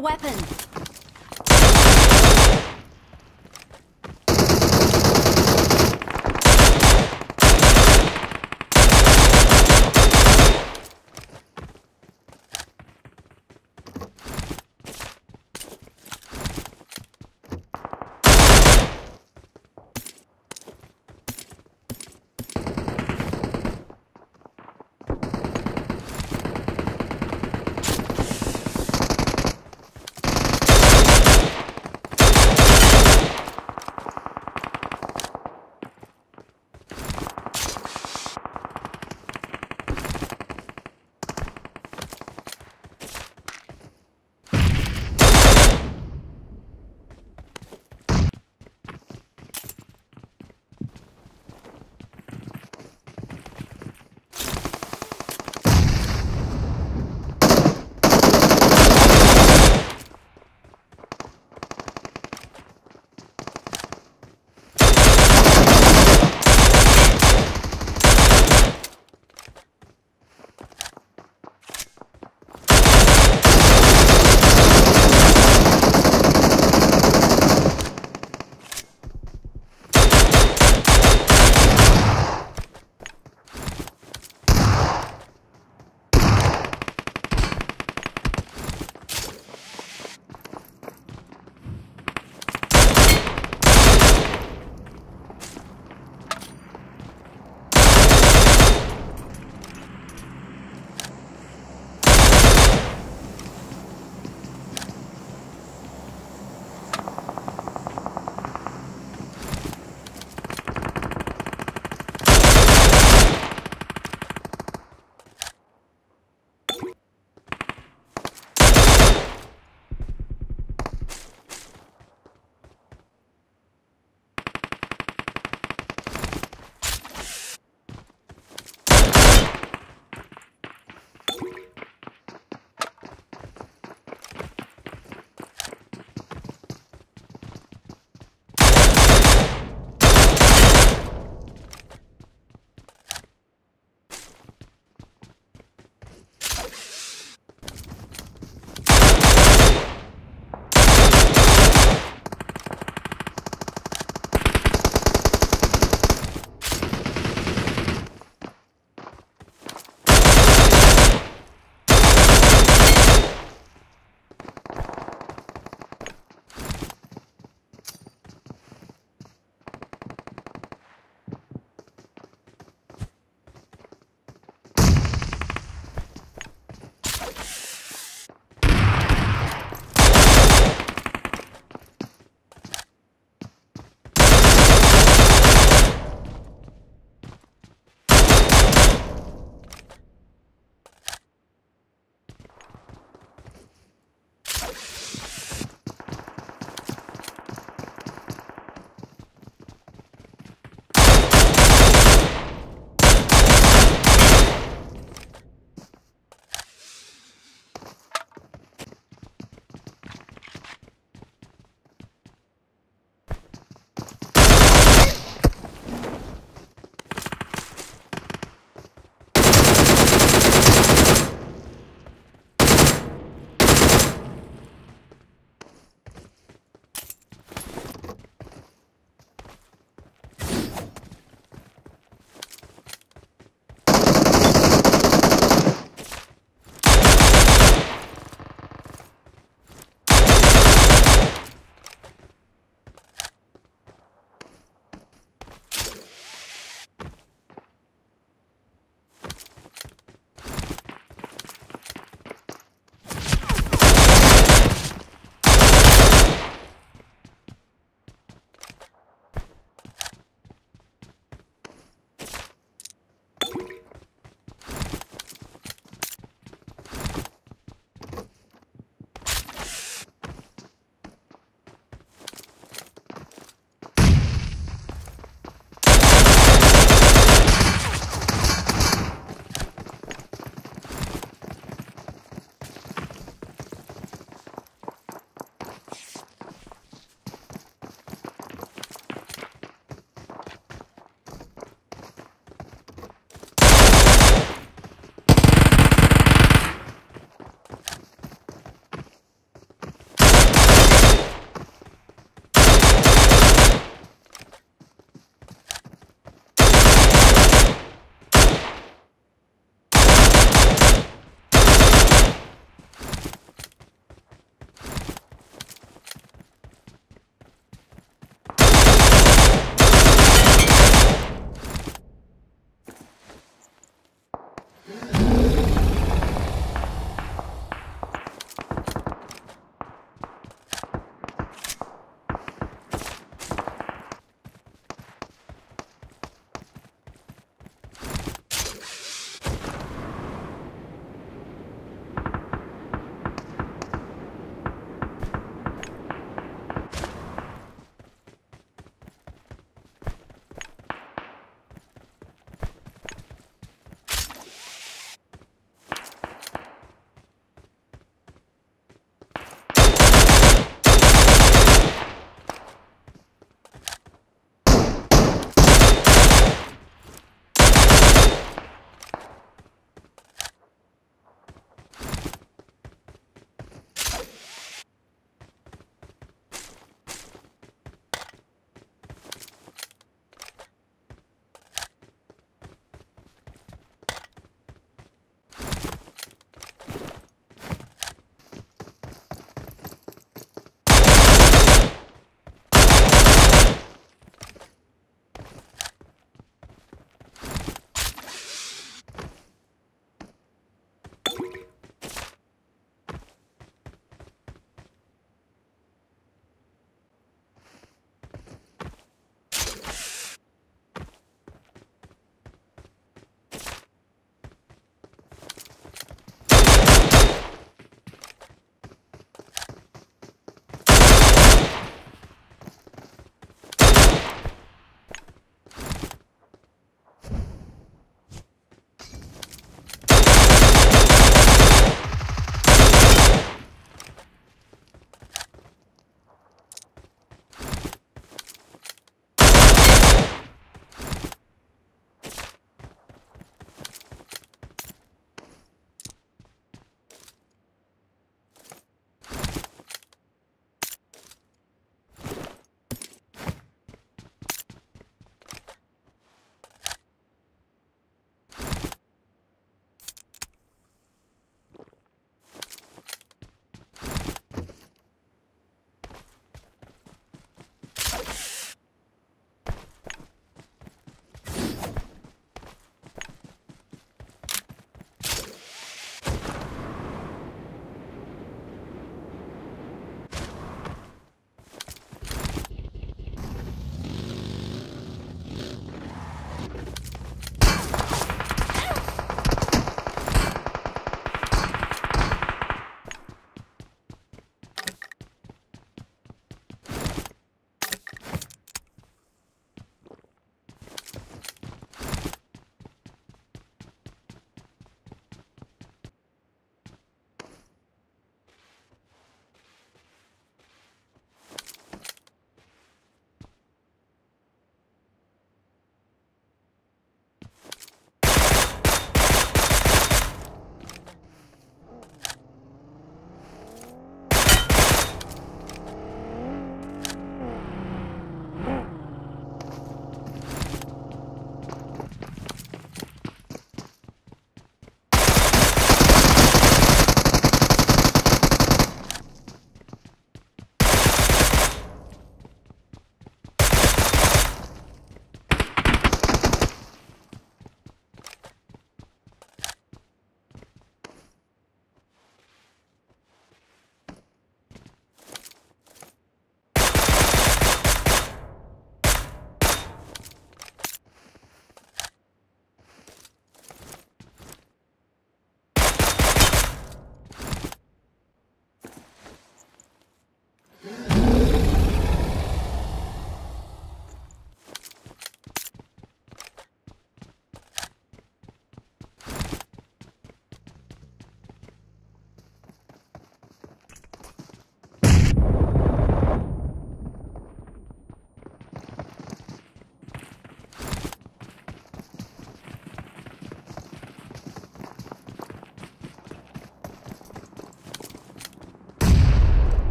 weapon.